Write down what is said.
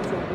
control.